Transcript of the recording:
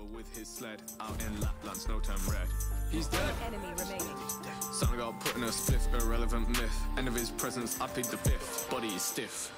over with his sled. Out in Lapland, snow turned red. He's dead. Enemy remaining. Son god put in a spliff, irrelevant myth. End of his presence, I plead the fifth. Body is stiff.